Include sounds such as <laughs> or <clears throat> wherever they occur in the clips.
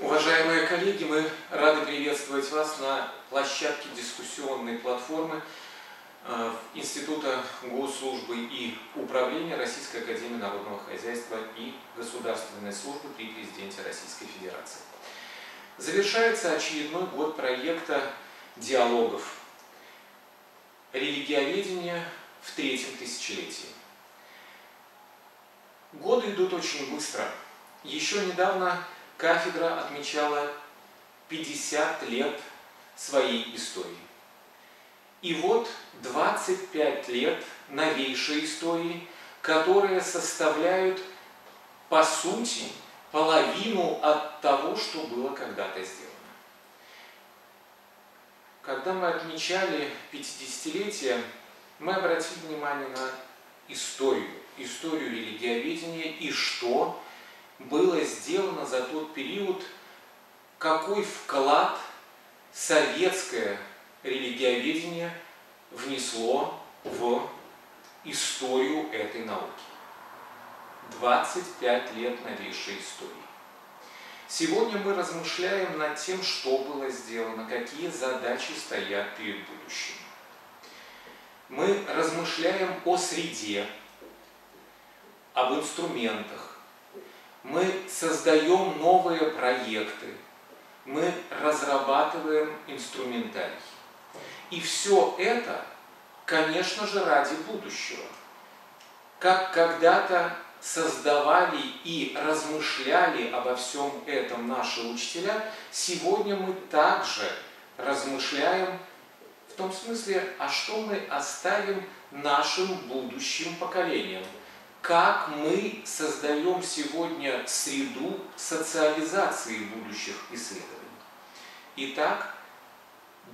Уважаемые коллеги, мы рады приветствовать вас на площадке дискуссионной платформы э, Института госслужбы и управления Российской Академии Народного Хозяйства и Государственной службы при Президенте Российской Федерации. Завершается очередной год проекта диалогов религиоведения в третьем тысячелетии. Годы идут очень быстро. Еще недавно кафедра отмечала 50 лет своей истории. И вот 25 лет новейшей истории, которые составляют, по сути, половину от того, что было когда-то сделано. Когда мы отмечали 50-летие, мы обратили внимание на историю, историю религиоведения и что было сделано за тот период, какой вклад советское религиоведение внесло в историю этой науки. 25 лет новейшей истории. Сегодня мы размышляем над тем, что было сделано, какие задачи стоят перед будущим. Мы размышляем о среде, об инструментах, мы создаем новые проекты, мы разрабатываем инструментарий. И все это, конечно же, ради будущего. Как когда-то создавали и размышляли обо всем этом наши учителя, сегодня мы также размышляем в том смысле, а что мы оставим нашим будущим поколениям как мы создаем сегодня среду социализации будущих исследований. Итак,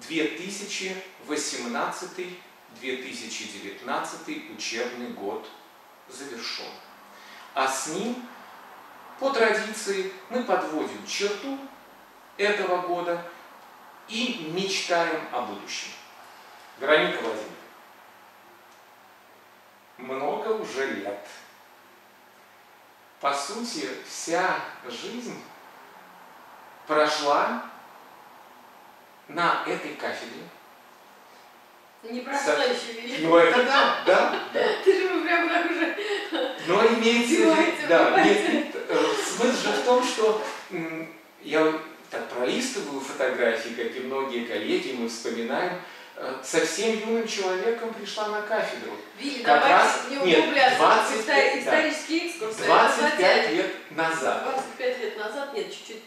2018-2019 учебный год завершен. А с ним, по традиции, мы подводим черту этого года и мечтаем о будущем. Вероника Владимировна, много уже лет – по сути, вся жизнь прошла на этой кафедре. Непростая Со... еще вещь. Ну это да, да. <laughs> Ты же прям как уже... Но имейте, да, нет, смысл же в том, что я так пролистываю фотографии, как и многие коллеги, мы вспоминаем, совсем юным человеком пришла на кафедру. Вилли, как раз, не нет, 20, исторический да, экскурс. 25 лет назад. 25 лет назад, нет, чуть-чуть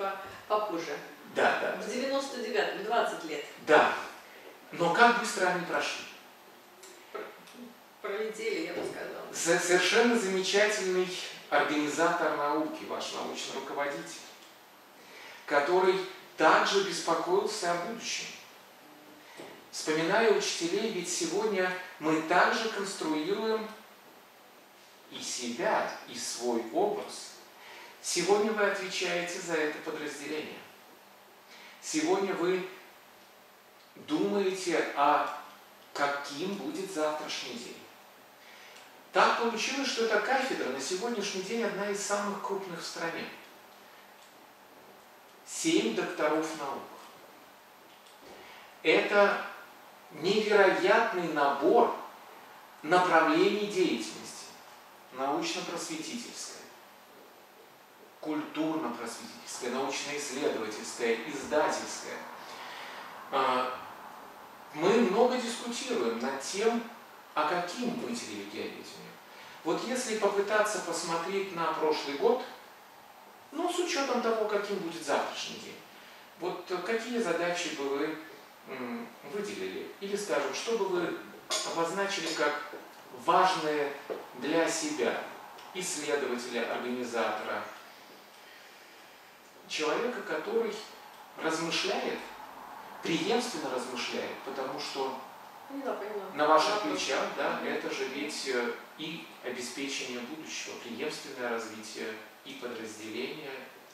попозже. Да, да. В 99-м, 20 лет. Да. Но как быстро они прошли? Пролетели, я бы сказала. Совершенно замечательный организатор науки, ваш научный руководитель, который также беспокоился о будущем. Вспоминая учителей, ведь сегодня мы также конструируем и себя, и свой образ. Сегодня вы отвечаете за это подразделение. Сегодня вы думаете о каким будет завтрашний день. Так получилось, что эта кафедра на сегодняшний день одна из самых крупных в стране. Семь докторов наук. Это невероятный набор направлений деятельности. Научно-просветительская, культурно-просветительская, научно-исследовательская, издательская. А, мы много дискутируем над тем, а каким быть религиоведением. Вот если попытаться посмотреть на прошлый год, ну, с учетом того, каким будет завтрашний день, вот какие задачи бы вы выделили? Или, скажем, что бы вы обозначили как важные для себя исследователя, организатора, человека, который размышляет, преемственно размышляет, потому что ну да, на ваших плечах, да, это же ведь э, и обеспечение будущего, преемственное развитие и подразделения,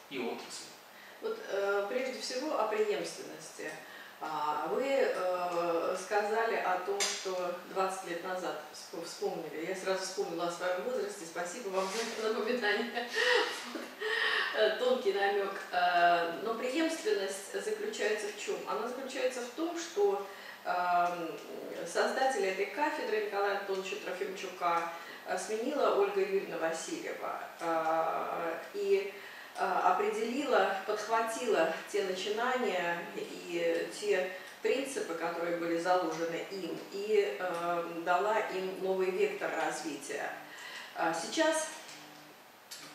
и отрасли. Вот э, прежде всего о преемственности. А вы э, сказали о том, что 20 лет назад вспомнили. Я сразу вспомнила о своем возрасте. Спасибо вам за напоминание. Э, тонкий намек. Э, но преемственность заключается в чем? Она заключается в том, что создатель этой кафедры Николая Антоновича Трофимчука сменила Ольга Юрьевна Васильева. И определила, подхватила те начинания и те принципы, которые были заложены им, и э, дала им новый вектор развития. Сейчас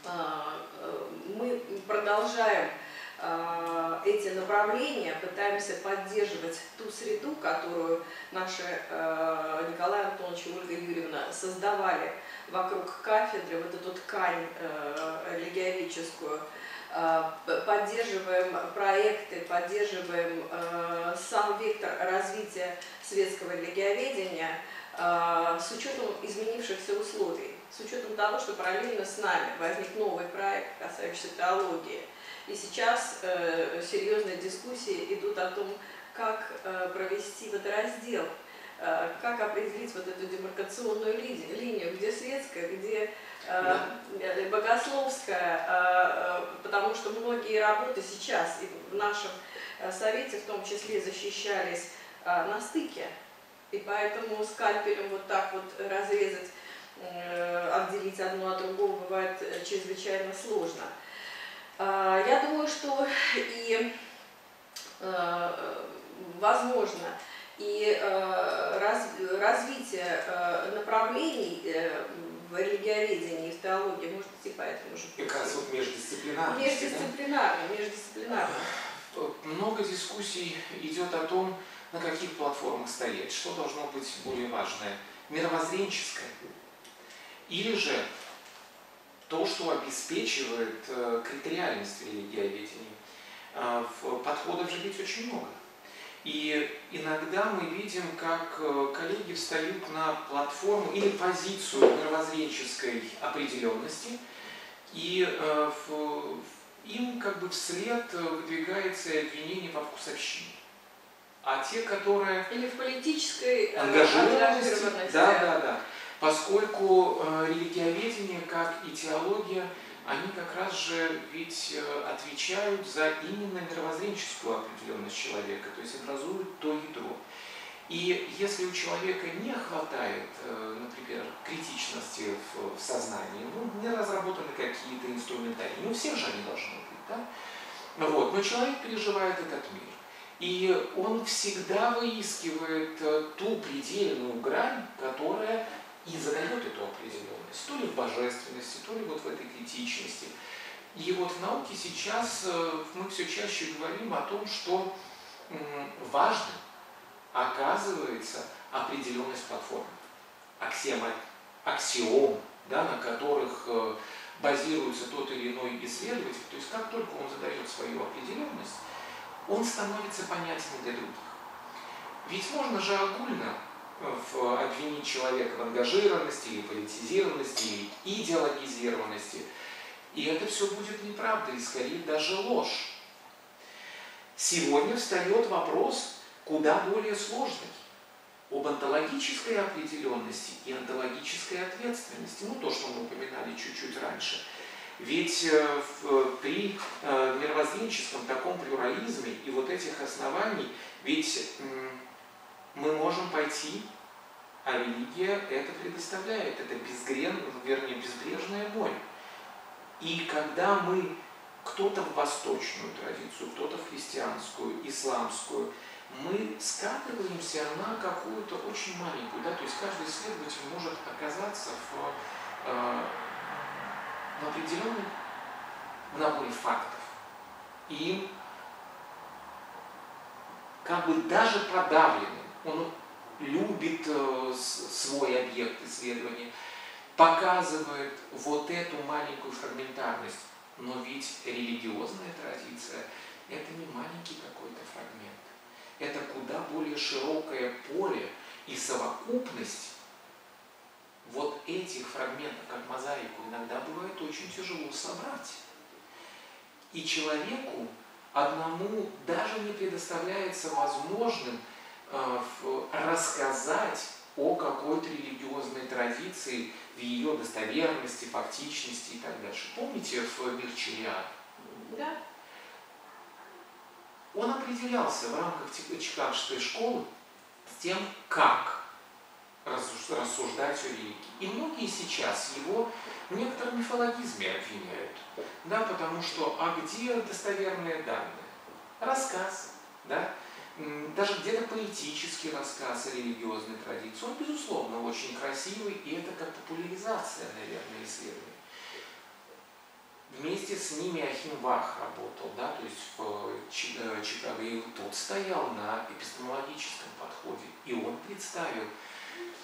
а, э, мы продолжаем а, эти направления, пытаемся поддерживать ту среду, которую наши э, Николай Антонович и Ольга Юрьевна создавали вокруг кафедры, вот эту ткань э, религиоведческую, а, поддерживаем проекты, поддерживаем сам вектор развития светского религиоведения с учетом изменившихся условий с учетом того, что параллельно с нами возник новый проект, касающийся теологии. И сейчас э, серьезные дискуссии идут о том, как э, провести водораздел, э, как определить вот эту демаркационную линию, линию где светская, где э, э богословская, э, э, потому что многие работы сейчас и в нашем э, совете в том числе защищались э, на стыке. И поэтому скальпелем вот так вот разрезать Э, отделить одно от другого бывает э, чрезвычайно сложно. Я думаю, что и э, возможно и развитие направлений в религиоведении, в теологии может идти по этому же. Как раз вот междисциплинарно. Междисциплинарно, междисциплинарно. Много дискуссий идет о том, на каких платформах стоять, что должно быть более важное. Мировоззренческое, или же то, что обеспечивает э, критериальность религиоведения. Э, подходов же ведь очень много. И иногда мы видим, как э, коллеги встают на платформу или позицию мировоззренческой определенности, и им как бы вслед выдвигается обвинение во вкусовщине. А те, которые... Или в политической ангажированности. Да, да, да поскольку э, религиоведение, как и теология, они как раз же ведь э, отвечают за именно мировоззренческую определенность человека, то есть образуют то ядро. И если у человека не хватает, э, например, критичности в, сознании, ну, не разработаны какие-то инструментарии, ну, всех же они должны быть, да? Вот, но человек переживает этот мир. И он всегда выискивает ту предельную грань, которая и задает эту определенность, то ли в божественности, то ли вот в этой критичности. И вот в науке сейчас э, мы все чаще говорим о том, что важно оказывается определенность платформы, аксиома, аксиом, да, на которых э, базируется тот или иной исследователь. То есть как только он задает свою определенность, он становится понятен для других. Ведь можно же огульно в, обвинить человека в ангажированности или политизированности или идеологизированности. И это все будет неправда и скорее даже ложь. Сегодня встает вопрос куда более сложный об онтологической определенности и онтологической ответственности. Ну, то, что мы упоминали чуть-чуть раньше. Ведь э, при э, мировоззренческом таком плюрализме и вот этих оснований, ведь мы можем пойти, а религия это предоставляет, это безгрен, вернее, безбрежная боль. И когда мы, кто-то в восточную традицию, кто-то в христианскую, исламскую, мы скатываемся на какую-то очень маленькую, да, то есть каждый исследователь может оказаться в, э, в определенном наборе фактов. И как бы даже подавлены он любит э, свой объект исследования, показывает вот эту маленькую фрагментарность. Но ведь религиозная традиция – это не маленький какой-то фрагмент. Это куда более широкое поле и совокупность вот этих фрагментов, как мозаику, иногда бывает очень тяжело собрать. И человеку одному даже не предоставляется возможным рассказать о какой-то религиозной традиции, в ее достоверности, фактичности и так дальше. Помните в мир Чилиад? Да. Он определялся в рамках Чикагской школы с тем, как рассуждать о религии. И многие сейчас его в некотором мифологизме обвиняют. Да, потому что, а где достоверные данные? Рассказ, да? Даже где-то поэтический рассказ о религиозной традиции. Он, безусловно, очень красивый, и это как популяризация, наверное, исследований. Вместе с ними Ахим Вах работал, да, то есть в э, Чикаго, и тот стоял на эпистемологическом подходе, и он представил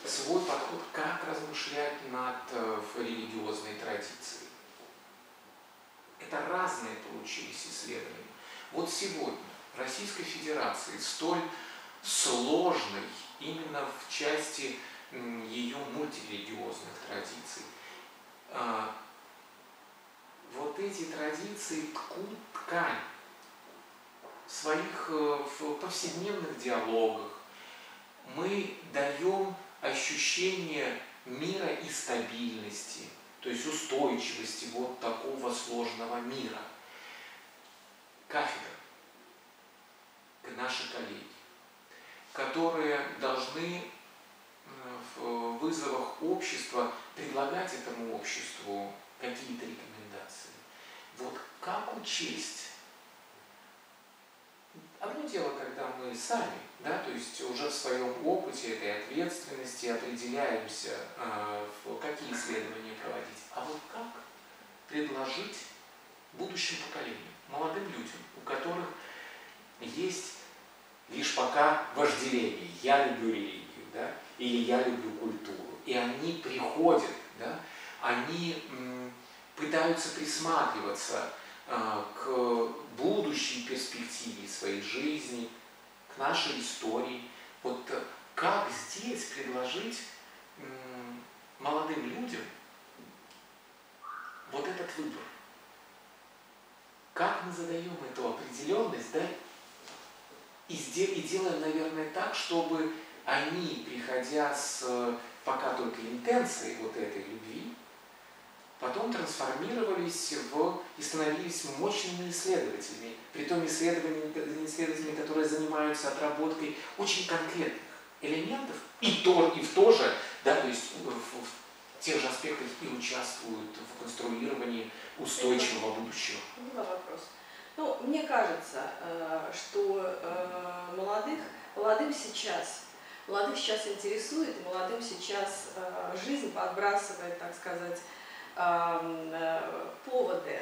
свой подход, как размышлять над э, религиозной традицией. Это разные получились исследования. Вот сегодня Российской Федерации столь сложной именно в части ее мультирелигиозных традиций. А, вот эти традиции ткут ткань своих э, в повседневных диалогах. Мы даем ощущение мира и стабильности, то есть устойчивости вот такого сложного мира. Кафедра, наши коллеги, которые должны э, в вызовах общества предлагать этому обществу какие-то рекомендации. Вот как учесть? Одно дело, когда мы сами, да, то есть уже в своем опыте этой ответственности определяемся, э, какие исследования проводить, а вот как предложить будущим поколениям, молодым людям, у которых есть лишь пока вожделение, я люблю религию, да, или я люблю культуру, и они приходят, да, они пытаются присматриваться а, к будущей перспективе своей жизни, к нашей истории. Вот как здесь предложить молодым людям вот этот выбор? Как мы задаем эту определенность, да, и, и делаем, наверное, так, чтобы они, приходя с пока только интенцией вот этой любви, потом трансформировались в, и становились мощными исследователями, притом исследователями, исследователями, которые занимаются отработкой очень конкретных элементов, и, то, и в то же, да, то есть в, в, в тех же аспектах и участвуют в конструировании устойчивого будущего. Два вопроса. Ну, мне кажется, э, что э, молодых, молодым сейчас, молодых сейчас интересует, молодым сейчас э, жизнь подбрасывает, так сказать, поводы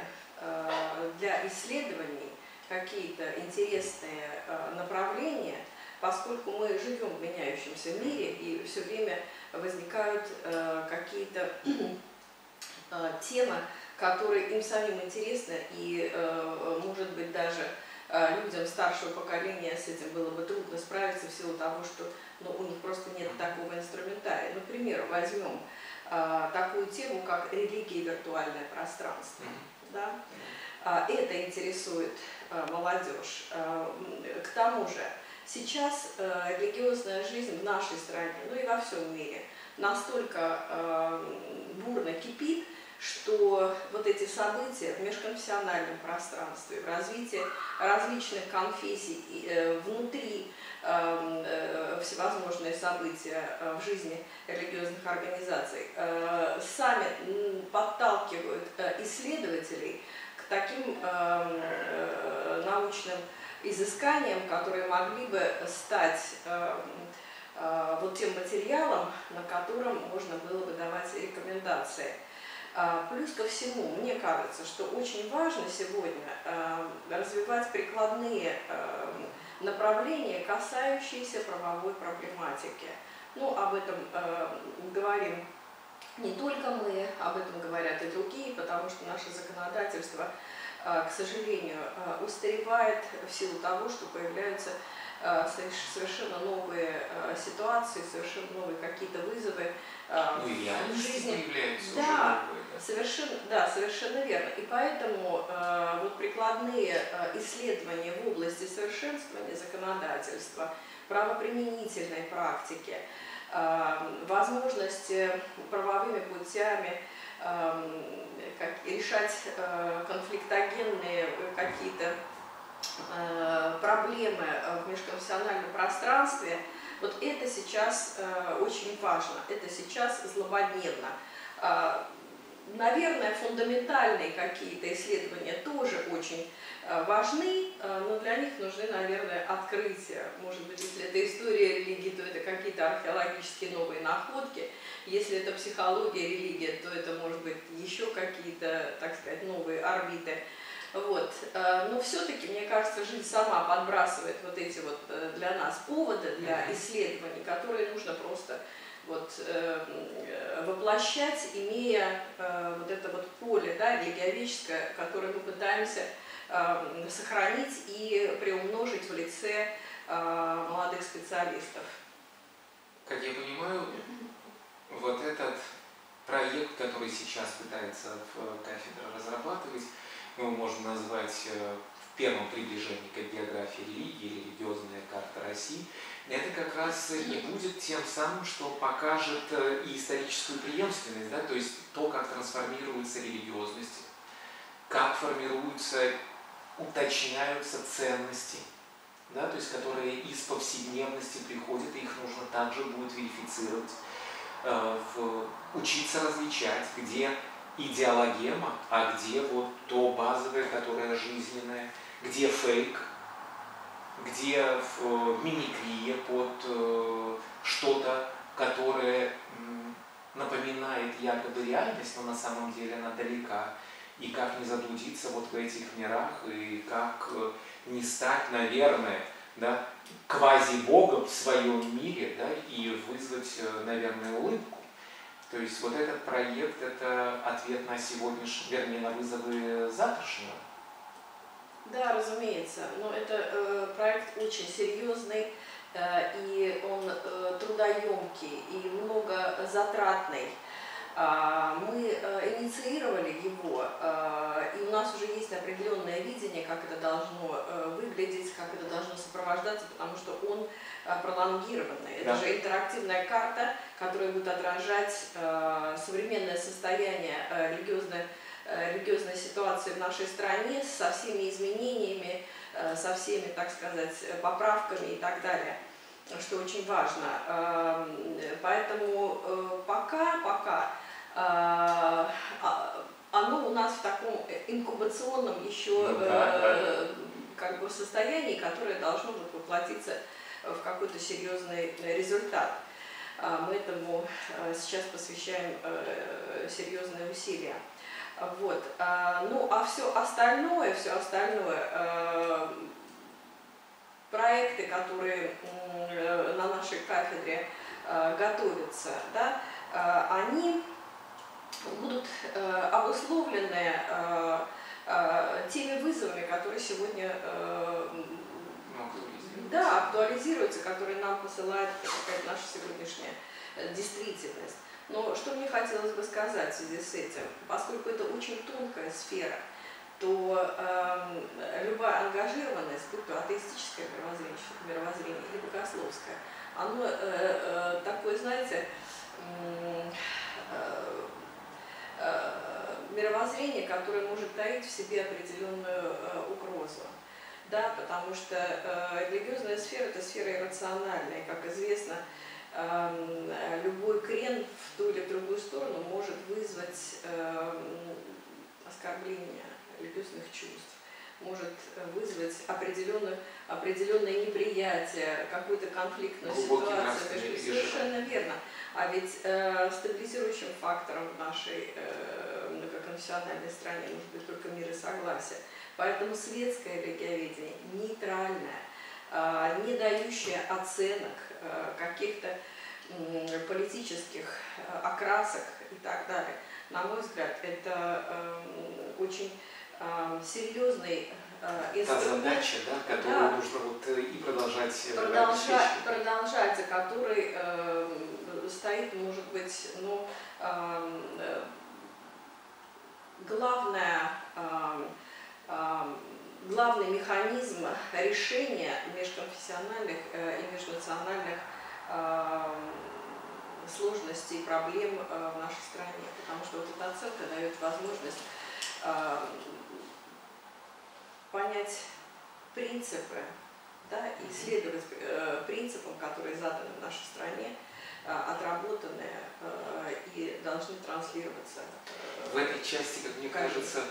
для исследований, какие-то интересные направления, поскольку мы живем в меняющемся мире и все время возникают какие-то <clears throat> темы, которые им самим интересны, и, э, может быть, даже э, людям старшего поколения с этим было бы трудно справиться в силу того, что ну, у них просто нет такого инструментария. Например, возьмем э, такую тему, как религия и виртуальное пространство. Да? Это интересует молодежь. К тому же, сейчас религиозная жизнь в нашей стране, ну и во всем мире, настолько бурно кипит, что вот эти события в межконфессиональном пространстве, в развитии различных конфессий э, внутри эм, э, всевозможные события э, в жизни религиозных организаций сами подталкивают исследователей к таким эм, научным изысканиям, которые могли бы стать эм, вот тем материалом, на котором можно было бы давать рекомендации. А, плюс ко всему, мне кажется, что очень важно сегодня а, развивать прикладные а, направления, касающиеся правовой проблематики. Ну, об этом говорим не только мы, об этом говорят и другие, потому что наше законодательство, к сожалению, устаревает в силу того, что появляются совершенно новые ситуации, совершенно новые какие-то вызовы ну, и в жизни. Да, уже Совершенно, да, совершенно верно. И поэтому э, вот прикладные э, исследования в области совершенствования законодательства, правоприменительной практики, э, возможности правовыми путями э, как, решать э, конфликтогенные какие-то э, проблемы в межконфессиональном пространстве, вот это сейчас э, очень важно, это сейчас злободневно. Э, Наверное, фундаментальные какие-то исследования тоже очень э, важны, э, но для них нужны, наверное, открытия. Может быть, если это история религии, то это какие-то археологические новые находки. Если это психология, религия, то это, может быть, еще какие-то, так сказать, новые орбиты. Вот. Э, но все-таки, мне кажется, жизнь сама подбрасывает вот эти вот для нас поводы для исследований, которые нужно просто вот, э, воплощать, имея э, вот это вот поле да, религиоведческое, которое мы пытаемся э, сохранить и приумножить в лице э, молодых специалистов. Как я понимаю, вот этот проект, который сейчас пытается в кафедра разрабатывать, мы можем назвать э, в первом приближении к географии религии, религиозная карта России, это как раз и будет тем самым, что покажет э, и историческую преемственность, да, то есть то, как трансформируется религиозность, как формируются, уточняются ценности, да, то есть которые из повседневности приходят, и их нужно также будет верифицировать, э, в, учиться различать, где идеологема, а где вот то базовое, которое жизненное, где фейк, где э, мимикрия под э, что-то, которое напоминает якобы реальность, но на самом деле она далека. И как не заблудиться вот в этих мирах, и как э, не стать, наверное, да, квази-богом в своем мире, да, и вызвать, наверное, улыбку. То есть вот этот проект – это ответ на сегодняшний, вернее, на вызовы завтрашнего. Да, разумеется, но это э, проект очень серьезный, э, и он э, трудоемкий, и многозатратный. Э, мы инициировали его, э, и у нас уже есть определенное видение, как это должно выглядеть, как это должно сопровождаться, потому что он э, пролонгированный. Это Да. же интерактивная карта, которая будет отражать э, современное состояние э, религиозной э, религиозной ситуации в нашей стране со всеми изменениями, э, со всеми, так сказать, поправками и так далее, что очень важно. Эм, Поэтому пока, пока а- оно у нас в таком инкубационном еще Ну да, как бы состоянии, которое должно будет воплотиться в какой-то серьезный результат. А Мы этому э, сейчас посвящаем э, серьезные усилия. Вот. а, Ну, а все остальное, все остальное, э, проекты, которые э, на нашей кафедре э, готовятся, да, э, они будут э, обусловлены э, э, теми вызовами, которые сегодня э, Ну, да, актуализируются, которые нам посылает какая-то наша сегодняшняя э, действительность. Но что мне хотелось бы сказать в связи с этим, поскольку это очень тонкая сфера, то эм, любая ангажированность, будь то атеистическое мировоззрение, мировоззрение или богословское, оно э, э, такое, знаете, э, э, мировоззрение, которое может таить в себе определенную э, угрозу. Да, потому что э, религиозная сфера – это сфера иррациональная. Как известно, эм, любой крен в ту или в другую сторону может вызвать эм, оскорбление религиозных чувств, может вызвать определенное, определенное неприятие, какую-то конфликтную Глубокий ситуацию. между-. Совершенно верно. А ведь э, стабилизирующим фактором в нашей э, многоконфессиональной стране может быть только мир и согласие. Поэтому светское религиоведение нейтральное, э, не дающее оценок э, каких-то политических окрасок и так далее. На мой взгляд, это э, очень э, серьезный э, Та инструмент, задача, да, которую Да. нужно вот э, и продолжать продолжать, продолжать, за который э, стоит, может быть, ну, главная, главный механизм решения межконфессиональных и межнациональных сложностей и проблем в нашей стране, потому что вот эта оценка дает возможность понять принципы да, и следовать э, принципам, которые заданы в нашей стране, э, отработаны э, и должны транслироваться. Э, в этой части, как мне кажется,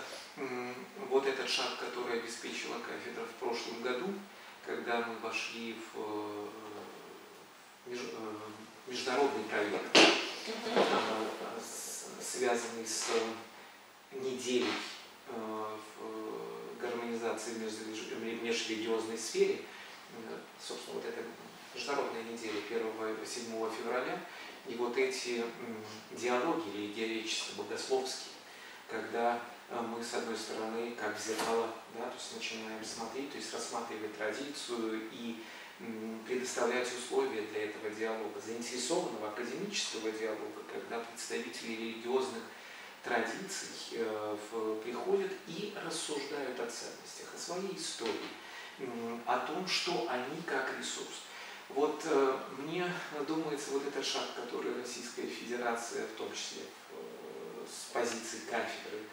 вот этот шаг, который обеспечила кафедра в прошлом году, когда мы вошли в э, международный проект, связанный с неделей в гармонизации в межрелигиозной сфере, собственно, вот эта международная неделя 1-7 февраля, и вот эти диалоги религиоведческие, богословские, когда э, мы, с одной стороны, как в зеркало, да, то есть начинаем смотреть, то есть рассматривать традицию и предоставлять условия для этого диалога, заинтересованного академического диалога, когда представители религиозных традиций э, приходят и рассуждают о ценностях, о своей истории, о том, что они как ресурс. Вот э, мне думается, вот этот шаг, который Российская Федерация, в том числе э, с позиции кафедры,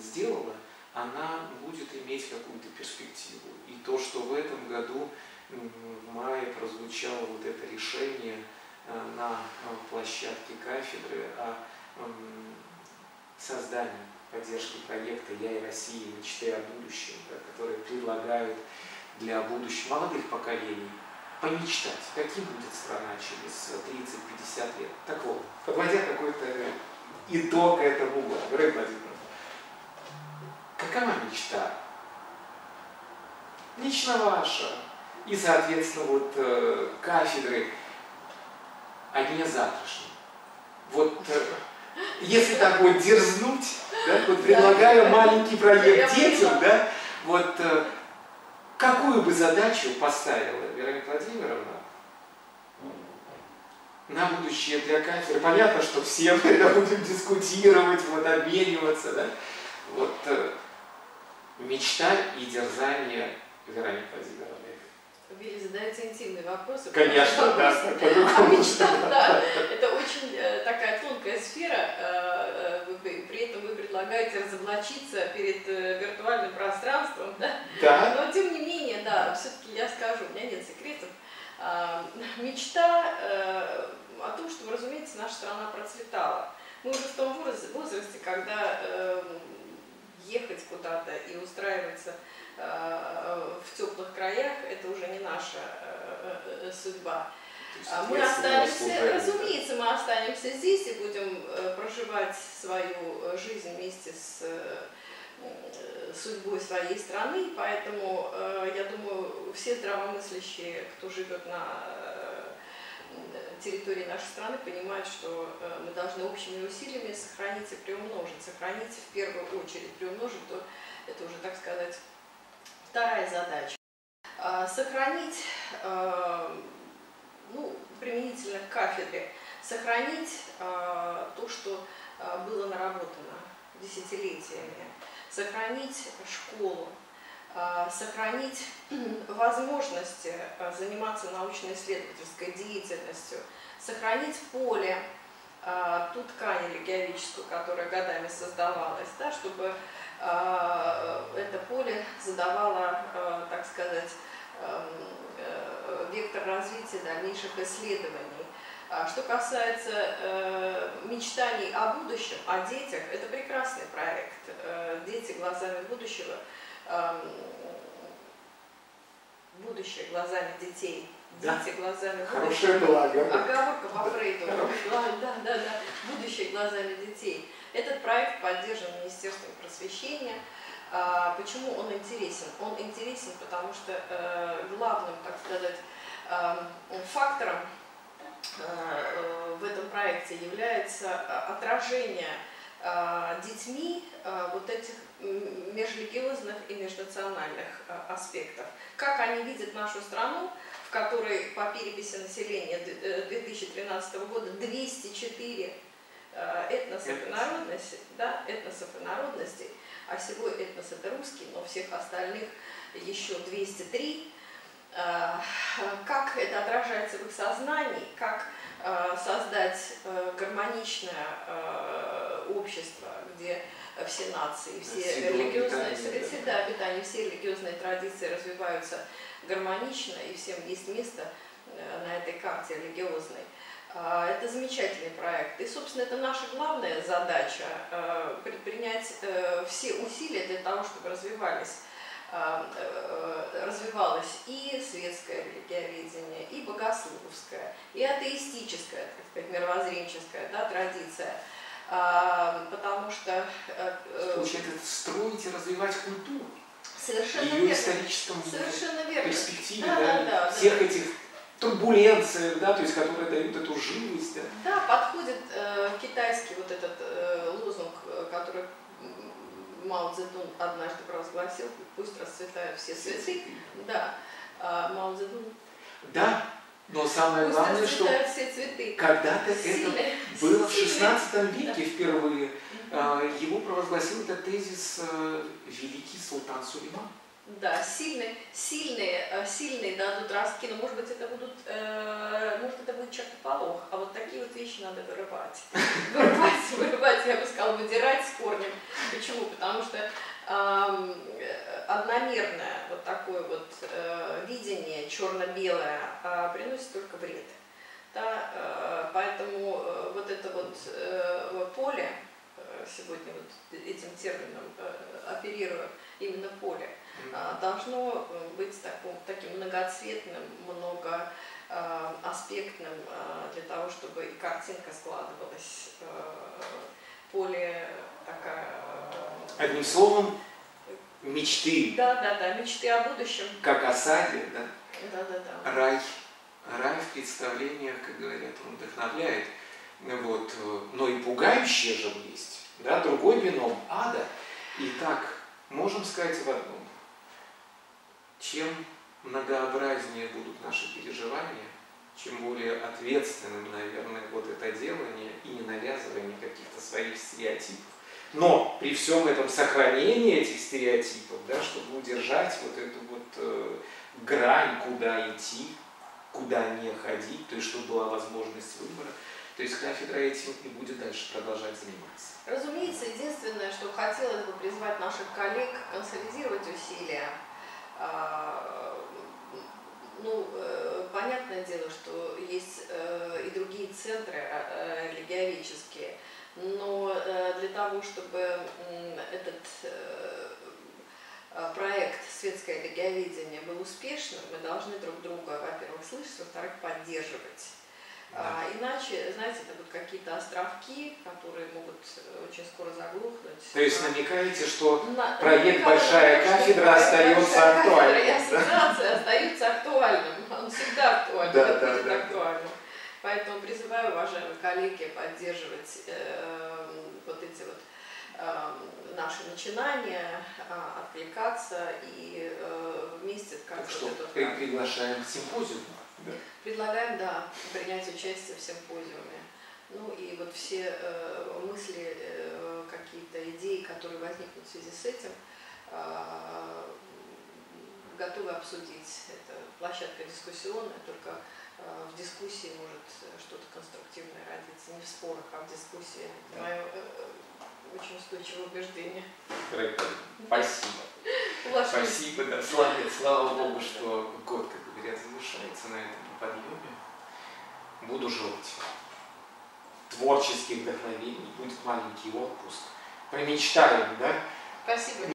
сделала, она будет иметь какую-то перспективу. И то, что в этом году в мае прозвучало вот это решение э, на площадке кафедры о создании поддержки проекта «Я и Россия. Мечты о будущем», которые предлагают для будущего молодых поколений помечтать, каким будет страна через 30-50 лет. Так вот, подводя какой-то итог этому году, Грей Владимирович, какова мечта? Лично ваша. И, соответственно, вот э, кафедры, они завтрашние. Вот э, если так вот дерзнуть, да, вот предлагаю маленький проект детям, да, вот э, Какую бы задачу поставила Вероника Владимировна на будущее для кафедры? Понятно, что все мы это будем дискутировать, вот, обмениваться, да? Вот э, мечта и дерзание Вероники Владимировны. Вилли задается интимные вопросы. Конечно, да. Мечта, <laughs> да, это очень э, такая тонкая сфера, э, э, при этом вы предлагаете разоблачиться перед виртуальным пространством, да? Да. Но тем не менее, да, все-таки я скажу, у меня нет секретов. А, мечта о том, чтобы, разумеется, наша страна процветала. Мы уже в том возрасте, когда ехать куда-то и устраиваться в теплых краях, это уже не наша э, э, судьба. А мы останемся, разумеется, мы останемся здесь и будем проживать свою жизнь вместе с судьбой своей страны, поэтому я думаю, все здравомыслящие, кто живет на территории нашей страны, понимают, что мы должны общими усилиями сохранить и приумножить. Сохранить в первую очередь, приумножить, то это уже, так сказать, Вторая задача. А, – сохранить, а, ну, применительно к кафедре, сохранить а, то, что было наработано десятилетиями, сохранить школу, сохранить <clears throat> возможности заниматься научно-исследовательской деятельностью, сохранить поле, ту ткань религиоведческую, которая годами создавалась, да, чтобы а, это поле задавало, а, так сказать, эм, э, вектор развития дальнейших исследований. А что касается э, мечтаний о будущем, о детях, это прекрасный проект. Э, дети глазами будущего, эм, будущее глазами детей. Дети глазами Хорошая была оговорка. по Фрейду. Да, да, да. Будущее глазами детей. Этот проект поддержан Министерством просвещения. А, почему он интересен? Он интересен, потому что э, главным, так сказать, э, фактором э, в этом проекте является отражение детьми вот этих межрелигиозных и межнациональных аспектов. Как они видят нашу страну, в которой по переписи населения 2013 года 204 э, этносов и народностей, да, этносов и народностей, а всего этнос это русский, но всех остальных еще 203, э, как это отражается в их сознании, как э, создать гармоничное общество, где все нации, все религиозные среда обитания, все религиозные традиции развиваются гармонично, и всем есть место на этой карте религиозной. А, это замечательный проект. И, собственно, это наша главная задача а, – предпринять э, все усилия для того, чтобы развивались, э, развивалось и светское религиоведение, и богословское, и атеистическая, так сказать, мировоззренческая да, традиция. Потому что… Э, Получается, строить и развивать культуру. Совершенно Ее верно. историческом Совершенно верно. перспективе да, да, да, всех да. этих турбуленциях, да, то есть которые дают эту живость. Да, да подходит э, китайский вот этот э, лозунг, э, который Мао Цзэдун однажды провозгласил, пусть расцветают все цветы. Да, а Мао Цзэдун. Да, но самое пусть главное, что когда-то это было в сильные. 16 веке впервые. А, Его провозгласил этот тезис э, великий султан Сулейман. Да, сильные, сильные, э, сильные дадут ростки, но может быть это будут, э, может это будет чертополох, а вот такие вот вещи надо вырывать. <laughs> Вырывать, вырывать, я бы сказала, выдирать с корнем. Почему? Потому что одномерное вот такое вот э, видение черно-белое э, приносит только вред. Да, э, поэтому э, вот это вот э, поле, э, сегодня вот этим термином э, оперирую, именно поле, а, должно э, быть таком, таким многоцветным, многоаспектным а, для того, чтобы и картинка складывалась э, более такая... Одним словом, мечты, Да, да, да, мечты о будущем. как осаде, да, Да, да, да. рай, рай в представлениях, как говорят, он вдохновляет. Вот. э, Но и пугающее же есть. Да? Другой бином ада. Итак, можем сказать в одном. Чем многообразнее будут наши переживания, чем более ответственным, наверное, вот это делание и не навязывание каких-то своих стереотипов. Но при всем этом сохранении этих стереотипов, да, чтобы удержать вот эту вот э, грань, куда идти, куда не ходить, то есть чтобы была возможность выбора. То есть кафедра этим и будет дальше продолжать заниматься. Разумеется, единственное, что хотелось бы призвать наших коллег консолидировать усилия. А, Ну, э, понятное дело, что есть э, и другие центры э, религиоведческие, но э, для того, чтобы этот э, э, проект «Светское религиоведение» был успешным, мы должны друг друга, во-первых, слышать, во-вторых, поддерживать. А, иначе, знаете, это будут какие-то островки, которые могут очень скоро заглохнуть. То есть намекаете, что на- проект «Большая кафедра» остается актуальным, да? ассоциация остаются актуальным. Он всегда актуален, Да, да, будет да. актуальным. Поэтому призываю, уважаемые коллеги, поддерживать э, вот эти вот э, наши начинания, э, откликаться и э, вместе как Так вот что при- приглашаем к симпозиуму. Да. Предлагаем, да, принять участие в симпозиуме. Ну и вот все э, мысли, э, какие-то идеи, которые возникнут в связи с этим, э, готовы обсудить. Это площадка дискуссионная, только в дискуссии может что-то конструктивное родиться, не в спорах, а в дискуссии. Это мое э, очень устойчивое убеждение. Спасибо. Спасибо, да. Слава, слава Богу, что год, как говорят, завершается на этом подъеме. Буду желать творческих вдохновений, будет маленький отпуск. Помечтаем, да? Спасибо.